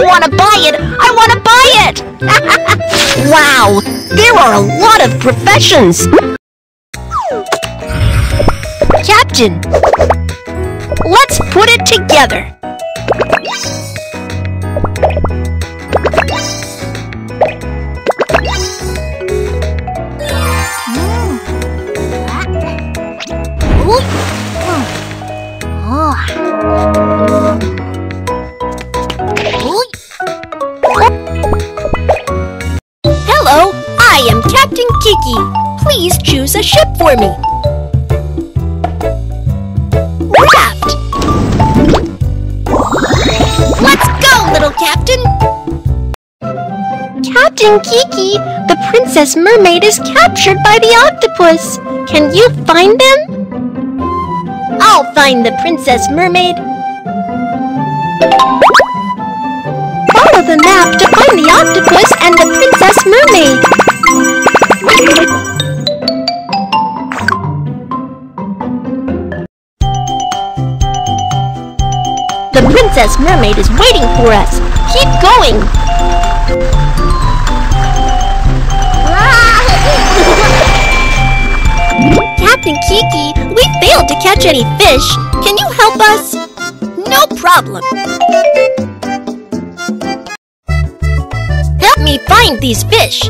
I want to buy it! I want to buy it! wow, there are a lot of professions! Captain, let's put it together. Captain Kiki. Please choose a ship for me. Raft! Let's go, little captain! Captain Kiki, the Princess Mermaid is captured by the octopus. Can you find them? I'll find the Princess Mermaid. Follow the map to find the octopus and the Princess Princess Mermaid is waiting for us. Keep going. Captain Kiki, we failed to catch any fish. Can you help us? No problem. Help me find these fish.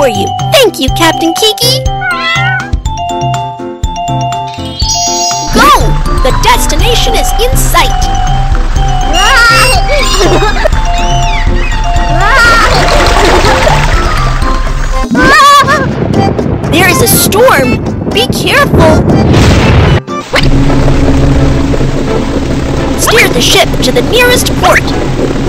For you. Thank you, Captain Kiki. Go! The destination is in sight. There is a storm. Be careful. Steer the ship to the nearest port.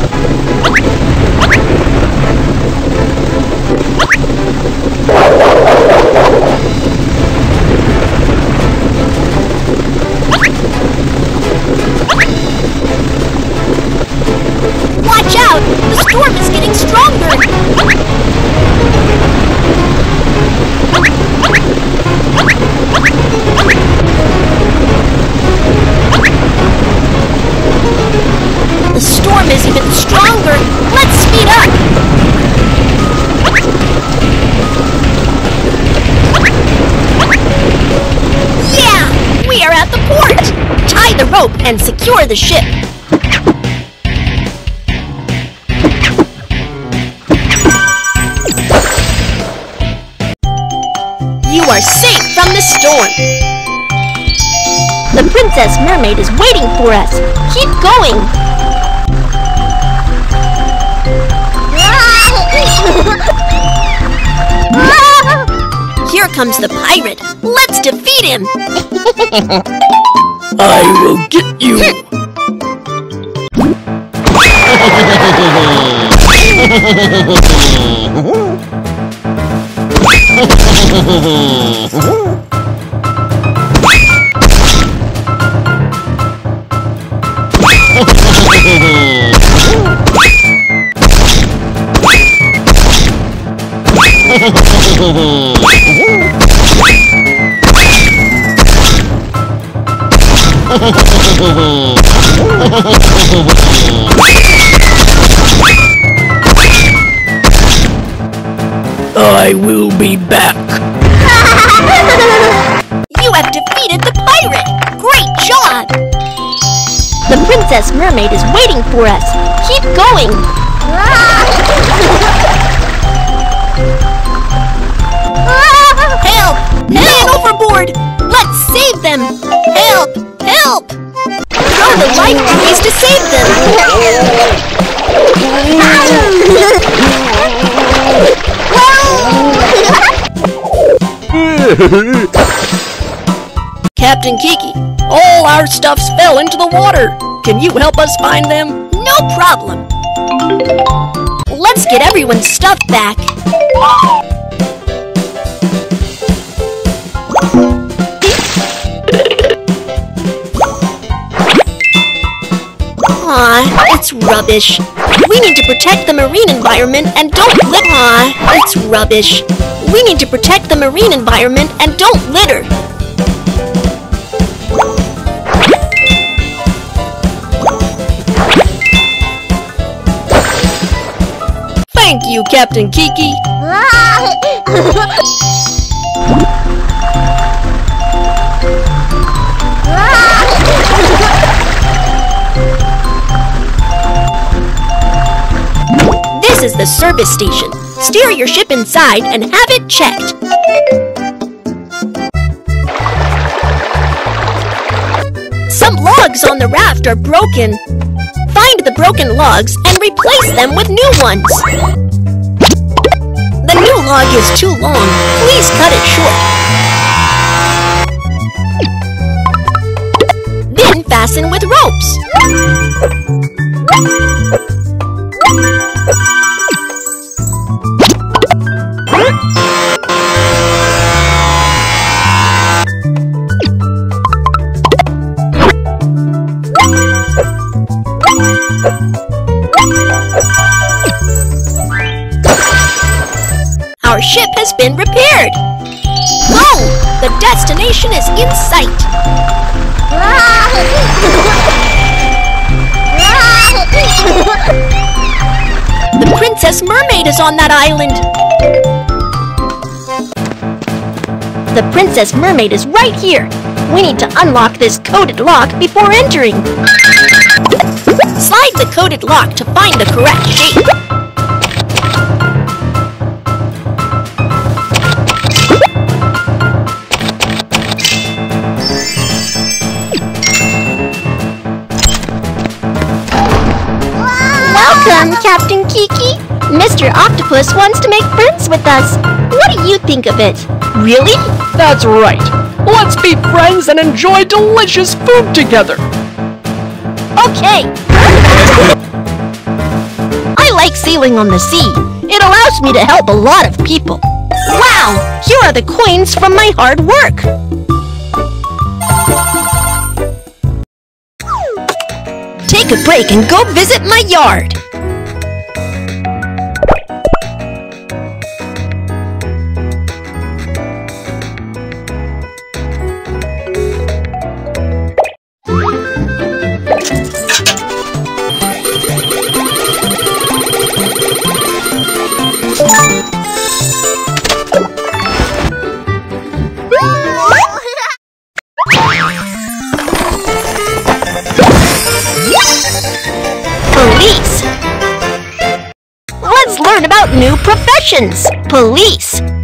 Rope and secure the ship. You are safe from the storm. The Princess Mermaid is waiting for us. Keep going. Here comes the pirate. Let's defeat him. I will get you! I will be back! You have defeated the pirate. Great job. The Princess Mermaid is waiting for us. Keep going. Help! Man overboard! Let's save them! Help! The life buoys to save them! Captain Kiki, all our stuffs fell into the water. Can you help us find them? No problem. Let's get everyone's stuff back. Aw, it's rubbish. We need to protect the marine environment and don't litter. Aw, it's rubbish. We need to protect the marine environment and don't litter. Thank you, Captain Kiki. This is the service station. Steer your ship inside and have it checked. Some logs on the raft are broken. Find the broken logs and replace them with new ones. The new log is too long. Please cut it short. Then fasten with ropes. Our ship has been repaired. Go! The destination is in sight. The Princess Mermaid is on that island. The Princess Mermaid is right here. We need to unlock this coded lock before entering. Slide the coded lock to find the correct shape. Captain Kiki. Mr. Octopus wants to make friends with us. What do you think of it? Really? That's right. Let's be friends and enjoy delicious food together. Okay. I like sailing on the sea. It allows me to help a lot of people. Wow! Here are the coins from my hard work. Take a break and go visit my yard. Professions. Police.